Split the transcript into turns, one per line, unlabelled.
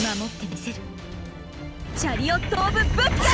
守ってみせる。チャリオット・オブ・ブッカ